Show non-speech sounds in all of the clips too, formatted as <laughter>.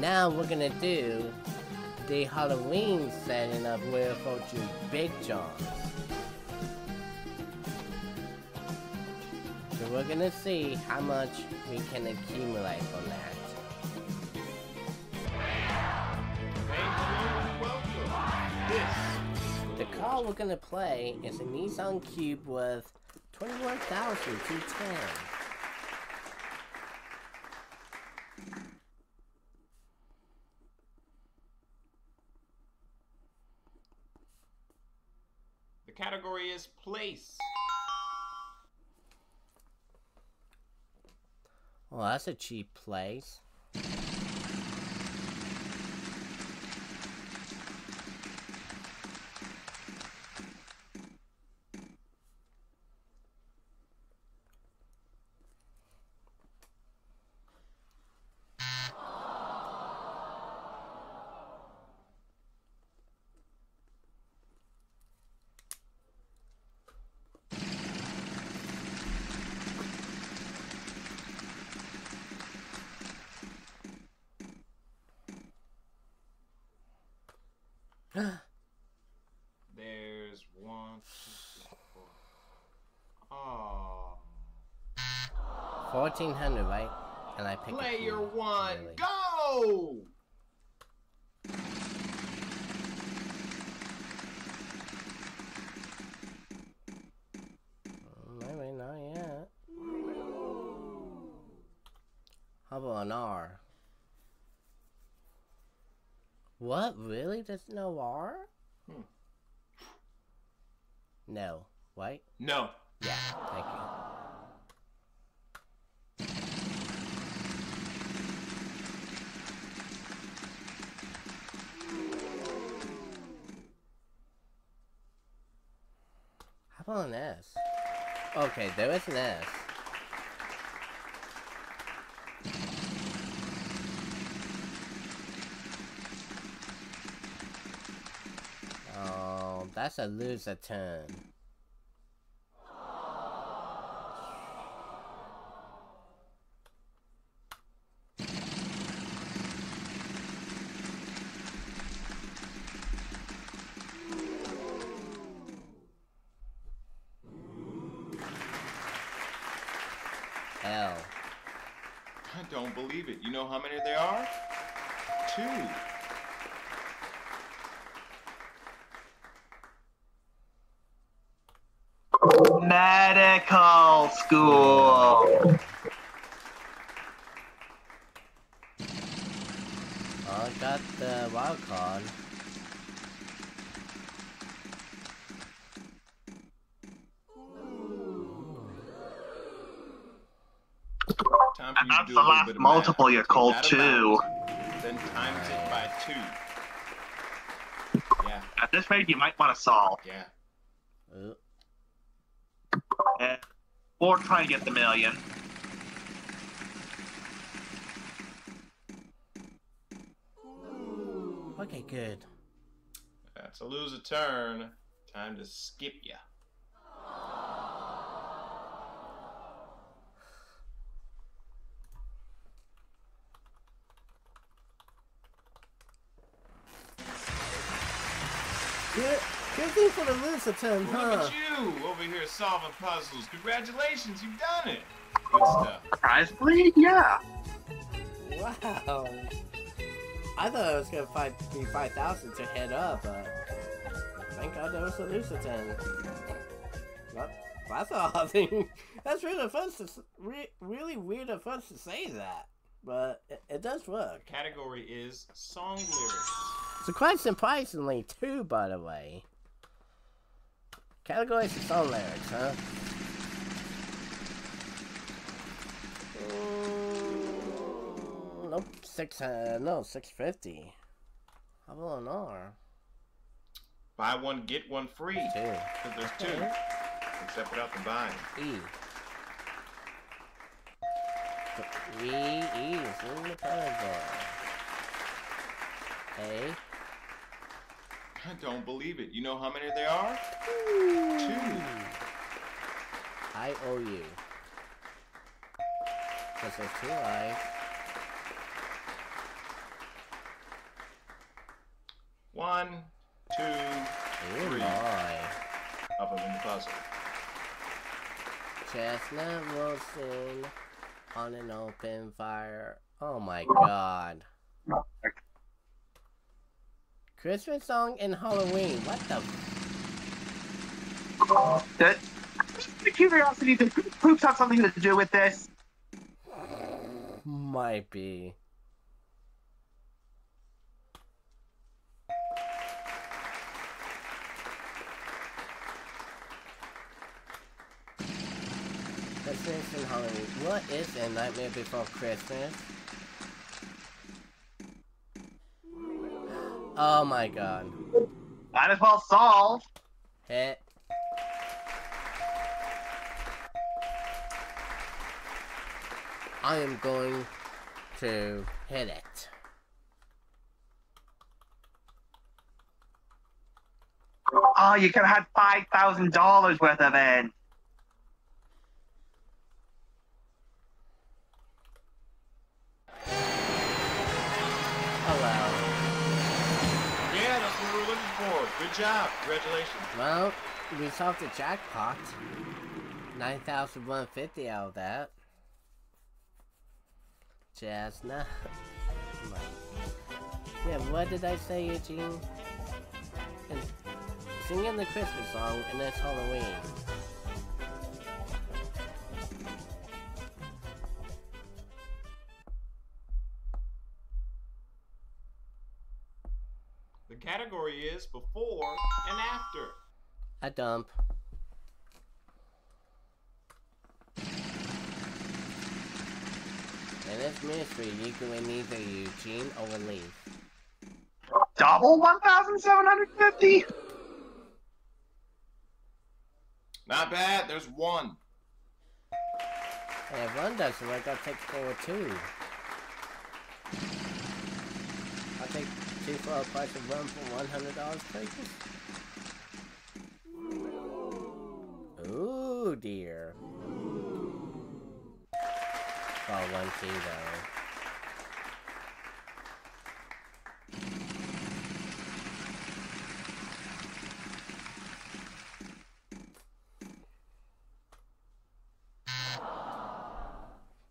Now we're gonna do the Halloween setting of Wheel of Fortune Big Jon's. So we're gonna see how much we can accumulate from that. The car we're gonna play is a Nissan Cube with 21,210. Category is place. Well, that's a cheap place. <gasps> There's one, two, three, four. Oh. 1400, right? And I pick Player one, really. go! Maybe not yet. How about an R? What? Really? There's no R? Hmm. No. Wait. No. Yeah, thank you. How about an S? Okay, there is an S. that's a loser turn. L. I don't believe it. You know how many there are? Two. Medical school. Oh, I got the wild card. Time for you to That's do the a last bit of multiple you Take called that two. Then times it by two. Yeah, At this rate, you might want to solve. yeah. Ooh. Or try and get the million. Okay, good. That's a loser turn. Time to skip ya. Good, good thing for the loser turn, Look at you over here solving puzzles. Congratulations, you've done it. Good stuff. Prize Surprisingly, yeah. Wow. I thought it was gonna fight, be 5,000 to head up, but thank God there was a loser turn. Well, that's a <laughs> thing. That's really fun to re- really weird of fun to say that, but it, it does work. Category is song lyrics. So quite surprisingly, too, by the way. Categories for song lyrics, huh? Mm, nope, six. Uh, no, six fifty. How about an R? Buy one, get one free. Two. Because there's two. Except without the buying. E. E, E is in the puzzle. A. I don't believe it. You know how many there are? Two. I owe you. Because there's two I's. One, two, Oh Three. boy. of them in the puzzle. Chestnut Wilson on an open fire. Oh my god. Christmas song and Halloween. What the? F- The, curiosity, the poops have something to do with this. might be. Christmas and Halloween. What is a Nightmare Before Christmas? Oh my god. Might as well solve. Hit. I am going to hit it. Oh, you could have had five thousand dollars worth of it. Job. Congratulations. Well, we solved the jackpot. 9,150 out of that. Chestnut. yeah, what did I say, Eugene? And singing the Christmas song, and it's Halloween. Category is before and after. A dump. And this ministry, you can win either Eugene or Leaf. Double one thousand seven hundred fifty. Not bad. There's one. Hey, if one doesn't work, I'll take four or two. Two for a price of one for one hundred dollars places. Ooh dear. Oh, one key though.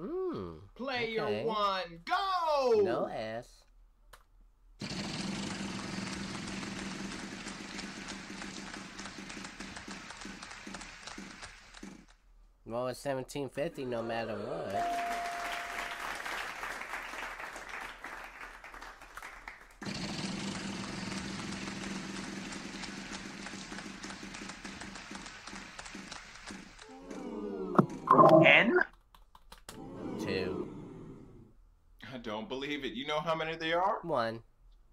Hmm. Player Okay. one, go! No S. Well, it's 1750 no matter what. N. Two. I don't believe it. You know how many there are? One.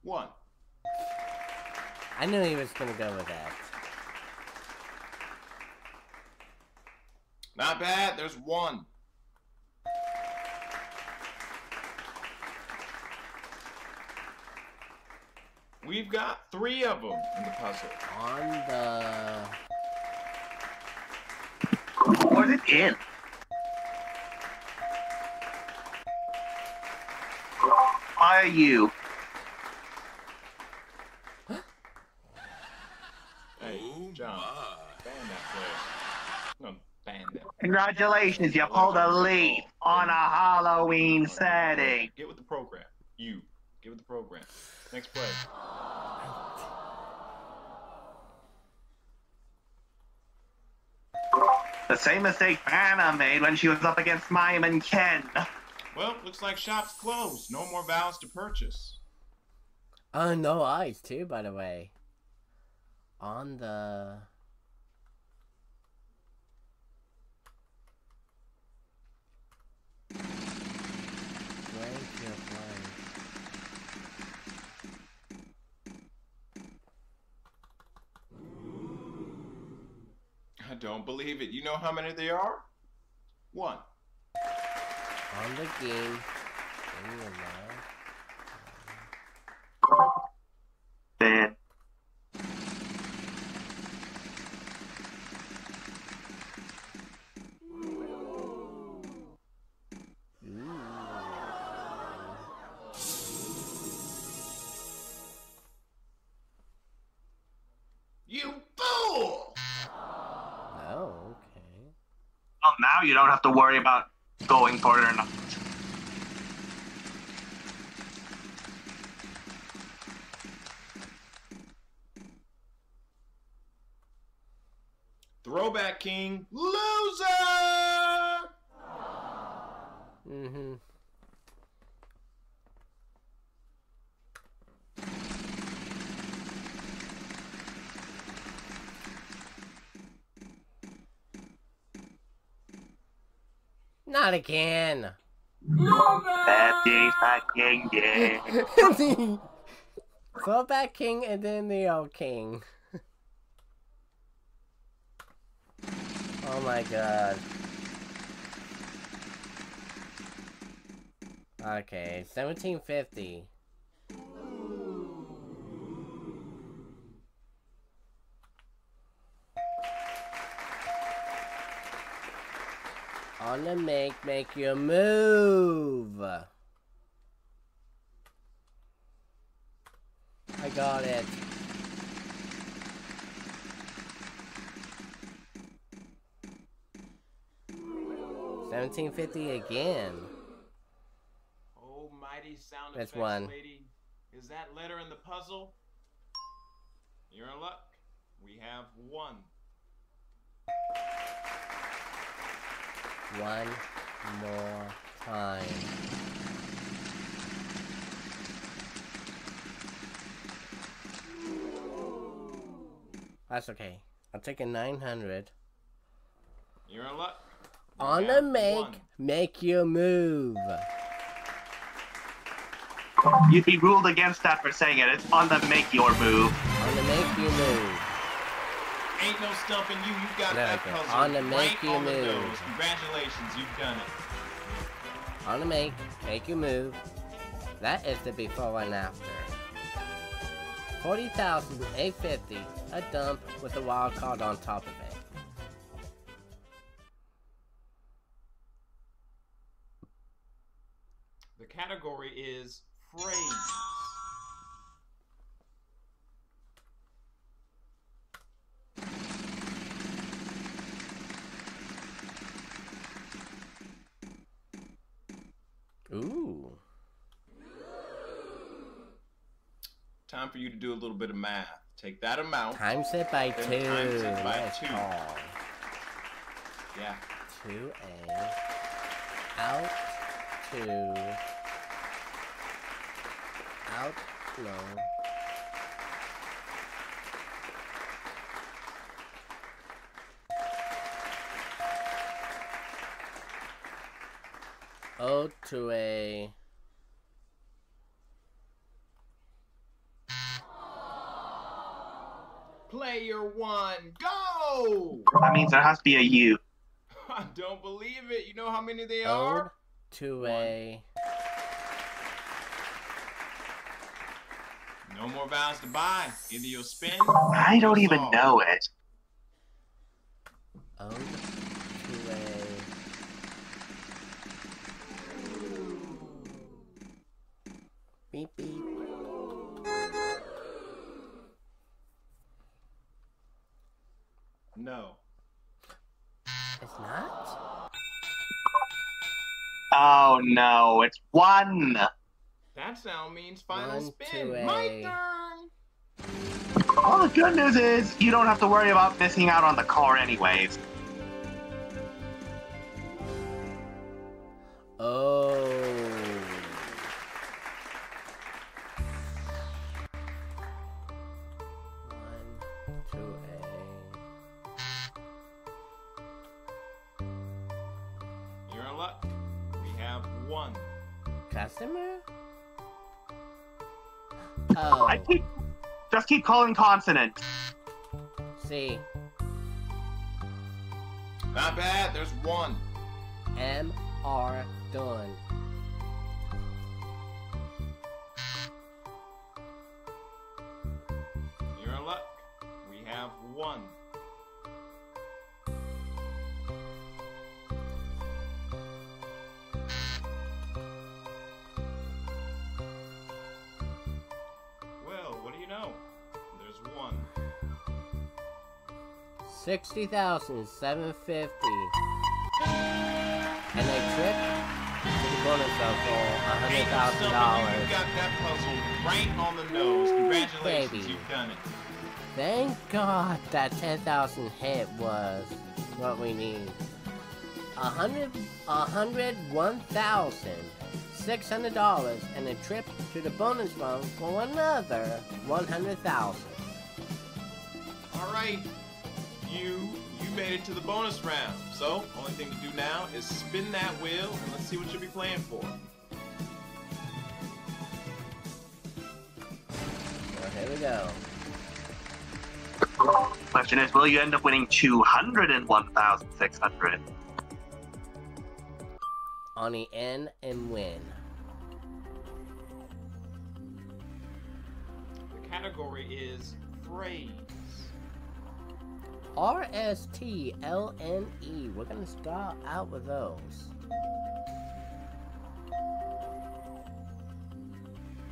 One. I knew he was gonna go with that. Not bad. There's one. We've got three of them in the puzzle. On the... Or it in? Are you? Hey, John. Ban that player. No, ban that. Congratulations, you pulled a lead on a Halloween setting. Get with the program. You. Get with the program. Next play. The same mistake Anna made when she was up against Mime and Ken. Well, looks like shop's closed. No more vows to purchase. Oh, no eyes too, by the way. On the... I don't believe it. You know how many there are? One. On the game. In your mouth. You don't have to worry about going for it or not. Throwback King, loser! Mm-hmm. Not again. Bad days back in yeah. Throwback king and then the old king. oh my god. Okay, 1750. On the make, make your move. I got it. Seventeen fifty again. Oh, mighty sound That's effects, one. lady. Is that letter in the puzzle? You're in luck. We have one. One more time. That's okay. I'll take a 900. You're in luck. You On the make, one. make your move. You'd be ruled against that for saying it. It's on the make your move. On the make your move. Ain't no stumping you. You got that puzzle On the right make you on the move. nose. Congratulations, you've done it. On the make, make your move. That is the before and after. 40,850, a dump with a wild card on top of it. The category is phrase. Ooh. Time for you to do a little bit of math. Take that amount. Times it by two. times it by Nice two. call. Yeah. 2A. Out. 2. Out. No. O to a Player one, go! That means there has to be a U. <laughs> I don't believe it. You know how many they ode are? to One. a No more vows to buy. Either you'll spin. I don't even solve. know it. ode to a beep beep. No. It's not. Oh no, it's one. That sound means final One, spin. two, My turn. All the good news is you don't have to worry about missing out on the car anyways. Calling consonant. C. Not bad. There's one. M R done. 60750 And a trip to the bonus zone for $100,000. You got that puzzle right on the nose. Congratulations, Baby. you've done it. Thank God that 10,000 hit was what we need. 100, a hundred one thousand six hundred dollars, and a trip to the bonus room for another 100000 All right, you you made it to the bonus round. So only thing to do now is spin that wheel and let's see what you'll be playing for. Well, here we go. Question is, will you end up winning 201,600? On the N and win. The category is phrase. R S T L N E. We're gonna start out with those.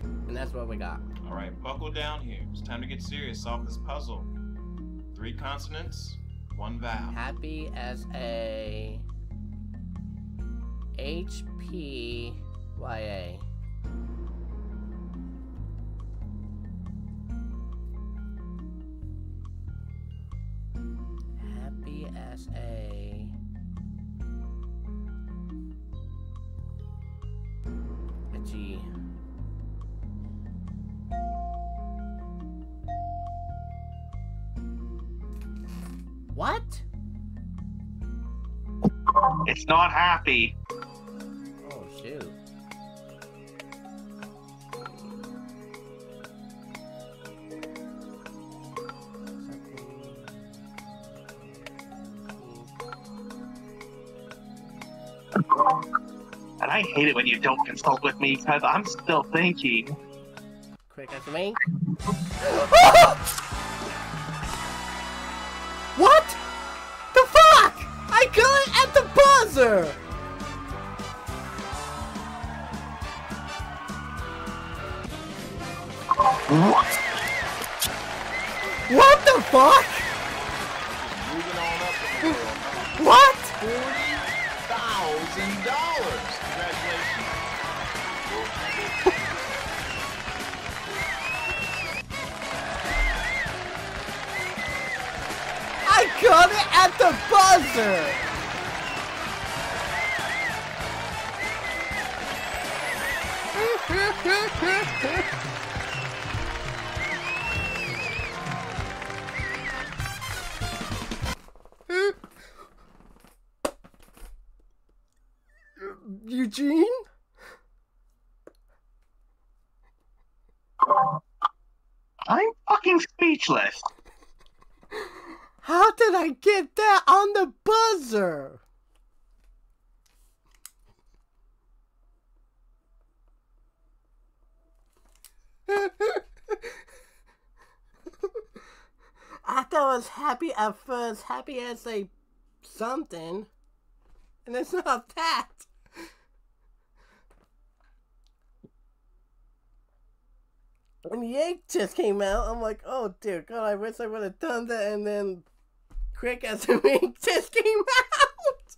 And that's what we got. All right, buckle down here. It's time to get serious. Solve this puzzle. Three consonants, one vowel. Happy as a H P Y A. a a G. What? It's not happy. Hate it when you don't consult with me because I'm still thinking. Quick as me. <laughs> what? The fuck? I got it at the buzzer! What? What the fuck? At the buzzer! <laughs> I thought I was happy at first, happy as a something, and it's not that. When egg just came out, I'm like, oh dear God, I wish I would have done that, and then quick as the ink just came out.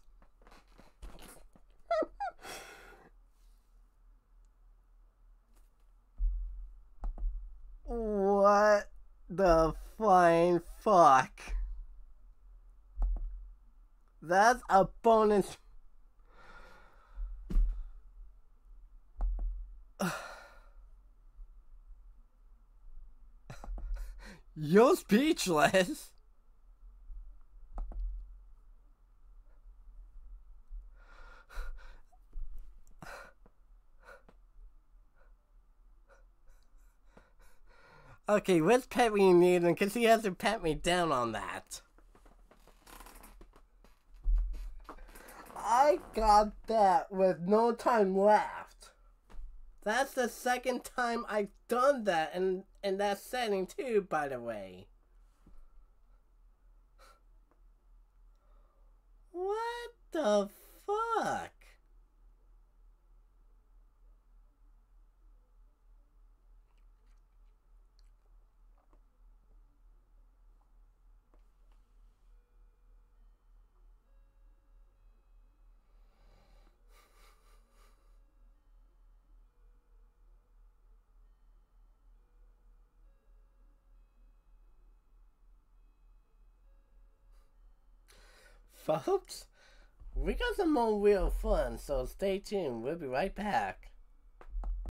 <laughs> what the flying fuck? That's a bonus. <sighs> You're speechless. Okay, which pet we need? Because he hasn't pat me down on that. I got that with no time left. That's the second time I've done that in, in that setting too, by the way. What the fuck? Folks. We got some more real fun, so stay tuned. We'll be right back.